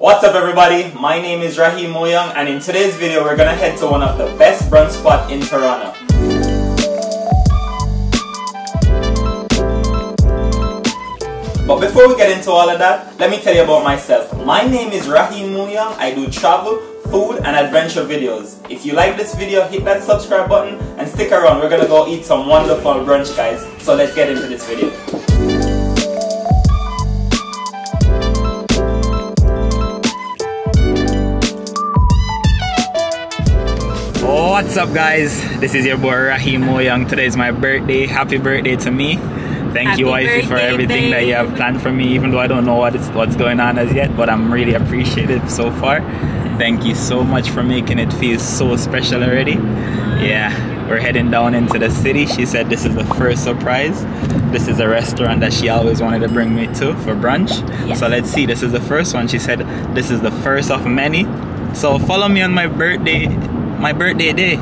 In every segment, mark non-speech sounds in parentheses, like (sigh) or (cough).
What's up everybody? My name is Raheim MooYoung and in today's video we're gonna head to one of the best brunch spot in Toronto. But before we get into all of that, let me tell you about myself. My name is Raheim MooYoung. I do travel, food and adventure videos. If you like this video, hit that subscribe button and stick around. We're gonna go eat some wonderful brunch guys. So let's get into this video. What's up guys? This is your boy Raheim MooYoung. Today is my birthday. Happy birthday to me. Thank Happy you wifey for everything babe. that you have planned for me even though I don't know what is, what's going on as yet but I'm really appreciative so far. Thank you so much for making it feel so special already. Yeah, we're heading down into the city. She said this is the first surprise. This is a restaurant that she always wanted to bring me to for brunch. Yes. So let's see. This is the first one. She said this is the first of many. So follow me on my birthday my birthday day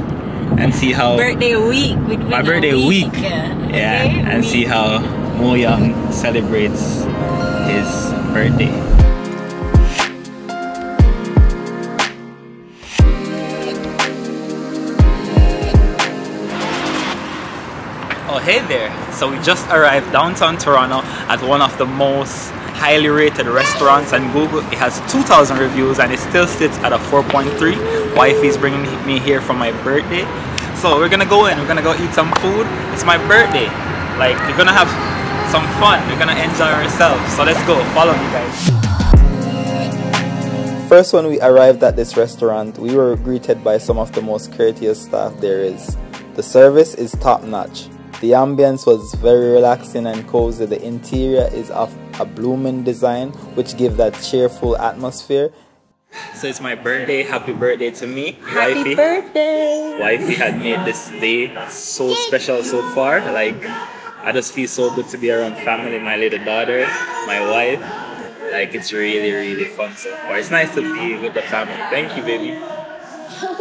and see how birthday week. My birthday week. uh, Yeah, okay? and see how MooYoung celebrates his birthday. Oh, hey there. So we just arrived downtown Toronto at one of the most highly rated restaurants on Google. It has 2,000 reviews and it still sits at a 4.3. Wifey's bringing me here for my birthday. So we're gonna go in, we're gonna go eat some food. It's my birthday. Like, we're gonna have some fun. We're gonna enjoy ourselves. So let's go. Follow me, guys. First, when we arrived at this restaurant, we were greeted by some of the most courteous staff there is. The service is top notch. The ambience was very relaxing and cozy. The interior is of a blooming design, which give that cheerful atmosphere. So it's my birthday. Happy birthday to me, Happy birthday. wifey had made this day so special so far. Like, I just feel so good to be around family, my little daughter, my wife. Like, it's really, really fun so far. It's nice to be with the family. Thank you, baby.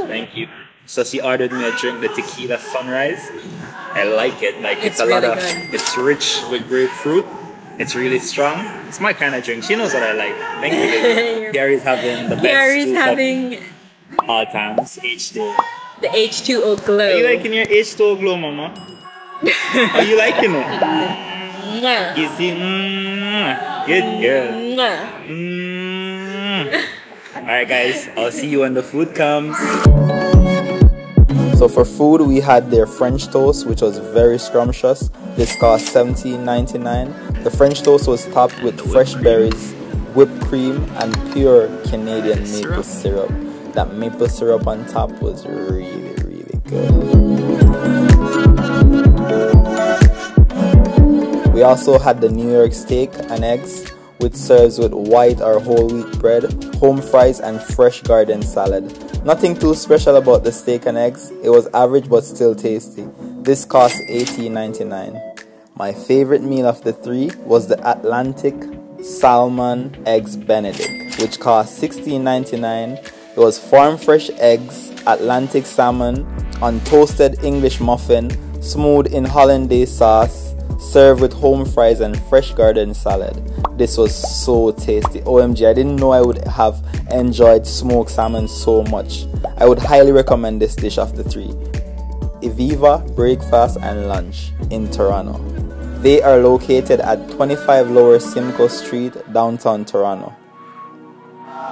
Thank you. So she ordered me a drink, the tequila sunrise. I like it. Like it's, It's a lot of good. it's rich with grapefruit. It's really strong. It's my kind of drink. She knows what I like. Thank you. (laughs) Gary's having the best Gary's having all times. H2. the H2O glow. Are you liking your H2O glow, mama? Are you liking it? Mwah. You see, mm, good girl. Mwah. Mm. Alright, guys, I'll see you when the food comes. So for food, we had their French toast, which was very scrumptious. This cost $17.99. The French toast was topped with fresh berries, whipped cream, and pure Canadian maple syrup. That maple syrup on top was really, really good. We also had the New York steak and eggs, which serves with white or whole wheat bread, home fries, and fresh garden salad. Nothing too special about the steak and eggs, it was average but still tasty. This cost $18.99. My favorite meal of the three was the Atlantic Salmon Eggs Benedict, which cost $16.99. It was farm fresh eggs, Atlantic salmon, on toasted English muffin, smooth in hollandaise sauce, served with home fries and fresh garden salad. This was so tasty. OMG, I didn't know I would have enjoyed smoked salmon so much. I would highly recommend this dish of the three. Evviva Breakfast and Lunch in Toronto. They are located at 25 Lower Simcoe Street, downtown Toronto.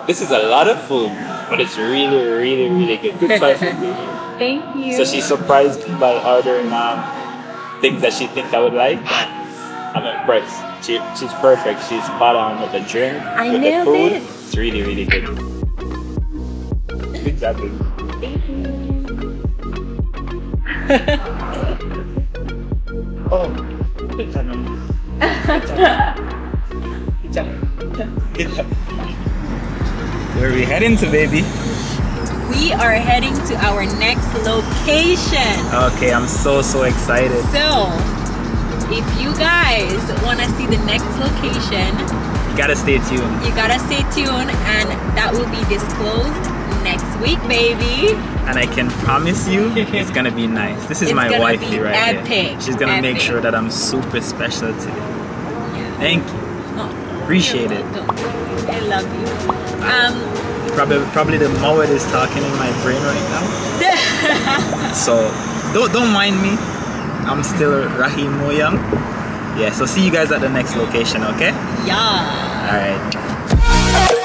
This is a lot of food, but it's really, really, really good. Good choice. (laughs) Thank you. So she surprised me by ordering um, things that she thinks I would like. I'm impressed. She, she's perfect. She's spot on with the drink, I with nailed the food. it. It's really, really good. Good job. Thank you. (laughs) Oh, Where are we heading to, baby? We are heading to our next location. Okay, I'm so, so excited. So, if you guys want to see the next location, You gotta stay tuned. you gotta stay tuned, and that will be disclosed next week, baby. And I can promise you, it's gonna be nice. This is It's my wifey be right epic, here. She's gonna make sure that I'm super special today. Thank you. Oh, Appreciate it. I love you. Um, Probably probably the mouth is talking in my brain right now. (laughs) so don't don't mind me. I'm still Raheim MooYoung. Yeah, so see you guys at the next location, okay? yeah. Alright.